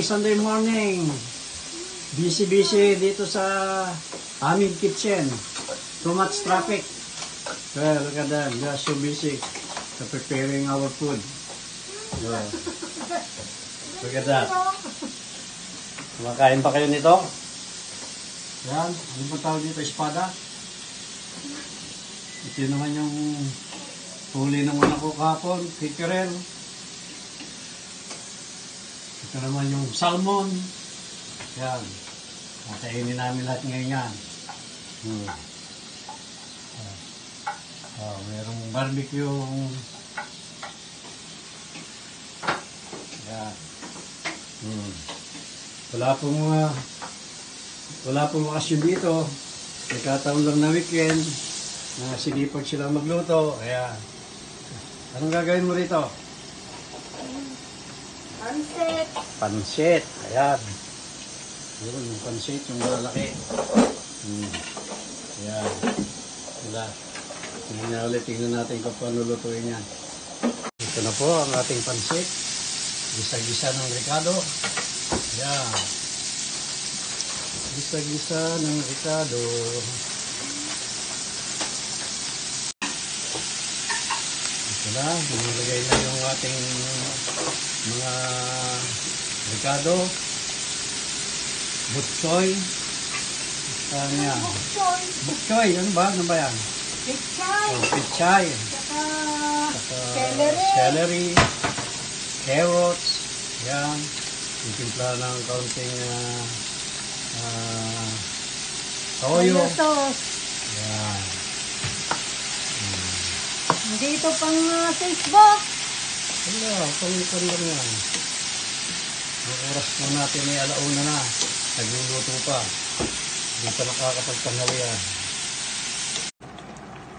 morning, Sunday morning. Busy-busy dito sa aming kitchen. Too much traffic. Well, look at them. They are so busy to preparing our food. Yeah. Look at that. Kumakain pa kayo nito? Yan. Ano ba tawag dito? Espada? Ito naman yung huli naman ako kahapon. Pickerel. Ito naman yung salmon. Yan. Kakainin namin lahat ngayon yan. Hmm. Oh, merong barbecue. Yan. Hmm. Wala pong mga wala pong bakasyon dito. Nagkataon lang na weekend na sinipag sila magluto. Ayan. Anong gagawin mo rito? Sunset. Pansit. Ayan. Yun, yung pansit, yung malalaki. Hmm. Ayan. Wala. Tingnan niya ulit, tingnan natin kung paano lutuin yan. Ito na po ang ating pansit. Gisa-gisa ng Ricardo. Ayan. Gisa-gisa ng Ricardo. Ito na, nilagay na yung ating mga Ricardo. Butchoy. Ano yan? Choy. Butchoy, ano ba? Ano ba yan? Pichay. Oh, pichay. Saka Saka celery. celery, carrots, yan. Itimpla ng kaunting uh, uh, toyo. Sauce. Yan. Dito pang uh, Facebook. Wala, pang-ipan lang yan. Ang oras po natin ay alauna na. Nagluluto pa. Hindi pa nakakapagtanghalian.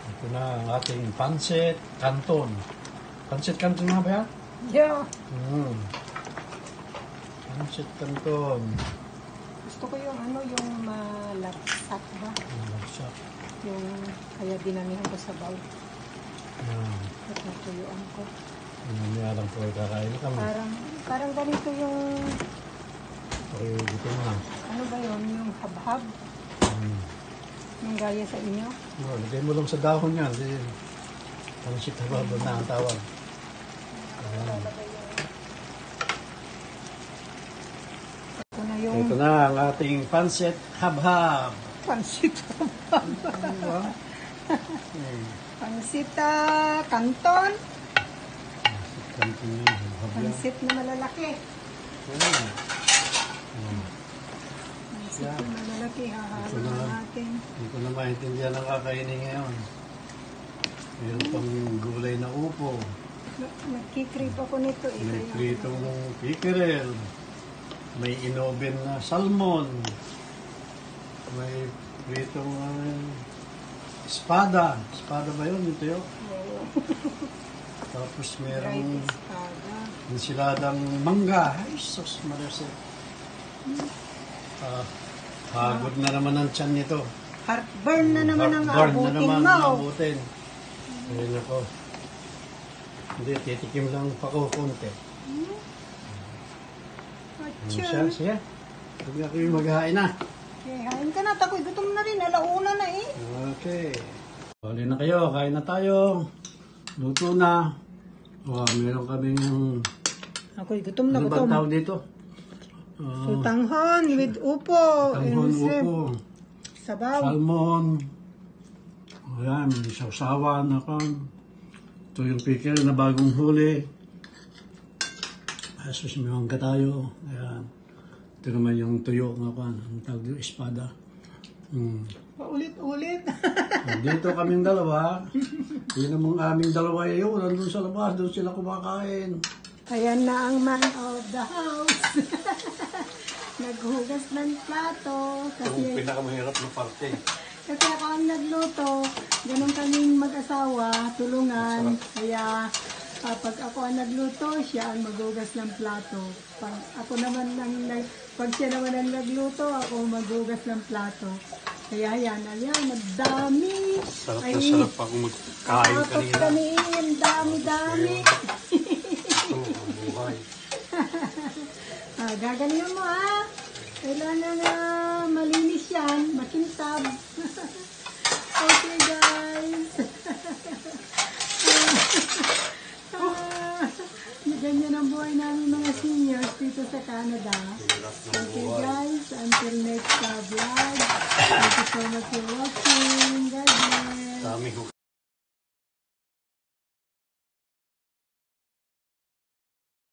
Ito na ang ating pancit canton. Pancit canton nga ba yan? Yeah. Mm. Pancit canton. Gusto ko yung ano, yung malapsat ba? Siya. Yung kaya dinamihan ko sa bowl. Mm. At natuyuan ko. Mamaya lang po ay kakain kami. Parang, parang ganito yung, Okay, dito na. ano ba yun, yung habhab. Mm. Yung gaya sa inyo. Oh, lagay mo lang sa dahon yan. Di, pancit habab na ang tawag. Ayan. Ito na yung Ito na ang ating pancit habhab. pansit. Ano ba? Hmm. pansit ah, kanton. Pansit na malalaki. Ayan. Hmm. Pansit na malalaki. Hahalo na. na natin. Hindi ko na maintindihan ang kakainin ngayon. Meron pang gulay na upo. Na- Nagkikrip ako nito eh. May pritong pickerel. May inoven na salmon. May pritong uh, espada. Espada ba yun? Ito yun. Oo. Tapos merong ensiladang mangga. Ay, sus, marase. Ah, hagod na naman ang tiyan nito. Heartburn na naman ang Heartburn abutin na naman mo. ang abutin. Ayun ako. Hindi, titikim lang pa ko konti. Ano siya? Atyan. Siya? Huwag na kayo maghain na. Okay, hain ka na. Takoy, gutom na rin. Alauna na eh. Okay. Huli na kayo. Kain na tayo. Luto na. Oh, meron kaming Ako'y gutom na ano ba gutom. ang tawag dito? Uh, Sutanghon with upo. tanghon, and shrimp. upo, Sabaw. salmon. Ayan, may sausawan na kan. Ito yung pickle na bagong huli. Asos may mangga tayo. Ayan. Ito naman yung tuyo nga kan. Ang tawag dito, espada. Hmm. Ulit-ulit. Dito kaming dalawa. Yun namang aming dalawa yun. Nandun sa labas, doon sila kumakain. Ayan na ang man of the house. Naghugas ng plato. Kasi, pinakamahirap na parte. kasi ako ang nagluto. Ganun kaming mag-asawa. Tulungan. Kaya ah, pag ako ang nagluto, siya ang maghugas ng plato. Pag ako naman ang nag, pag siya naman ang nagluto, ako maghugas ng plato. Kaya yan, ayan, magdami. Sarap Ay, na sarap ako magkain kanina. kami, ang dami-dami. Ito, ang buhay. Ah, gagalingan mo ha. Kailangan na malinis yan, makintab. okay guys. Ah, ganyan ang buhay namin mga seniors dito sa Canada. Okay guys, until next uh, vlog. Thank you so much for watching. Dami